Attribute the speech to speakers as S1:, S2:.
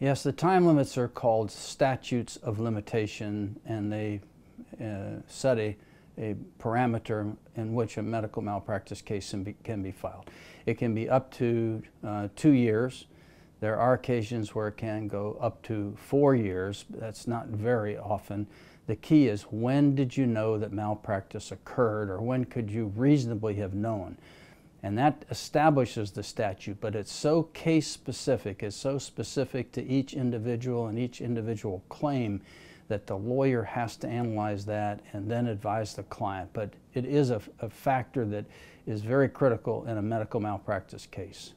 S1: Yes, the time limits are called statutes of limitation, and they uh, set a, a parameter in which a medical malpractice case can be, can be filed. It can be up to uh, two years. There are occasions where it can go up to four years. That's not very often. The key is when did you know that malpractice occurred or when could you reasonably have known? And that establishes the statute, but it's so case specific, it's so specific to each individual and each individual claim that the lawyer has to analyze that and then advise the client. But it is a, a factor that is very critical in a medical malpractice case.